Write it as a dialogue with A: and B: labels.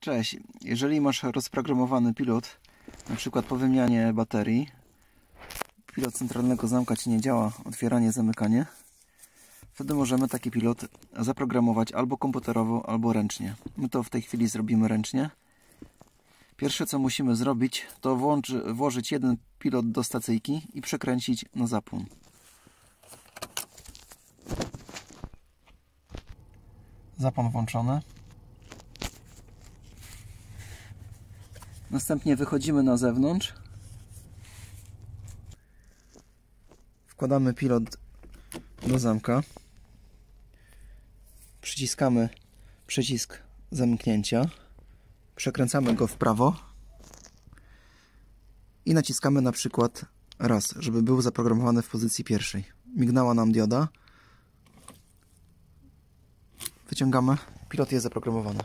A: Cześć, jeżeli masz rozprogramowany pilot, na przykład po wymianie baterii, pilot centralnego zamka Ci nie działa, otwieranie, zamykanie, wtedy możemy taki pilot zaprogramować albo komputerowo, albo ręcznie. My to w tej chwili zrobimy ręcznie. Pierwsze co musimy zrobić, to włączy, włożyć jeden pilot do stacyjki i przekręcić na zapłon. Zapłon włączony. Następnie wychodzimy na zewnątrz. Wkładamy pilot do zamka. Przyciskamy przycisk zamknięcia. Przekręcamy go w prawo. I naciskamy na przykład raz, żeby był zaprogramowany w pozycji pierwszej. Mignęła nam dioda. Wyciągamy. Pilot jest zaprogramowany.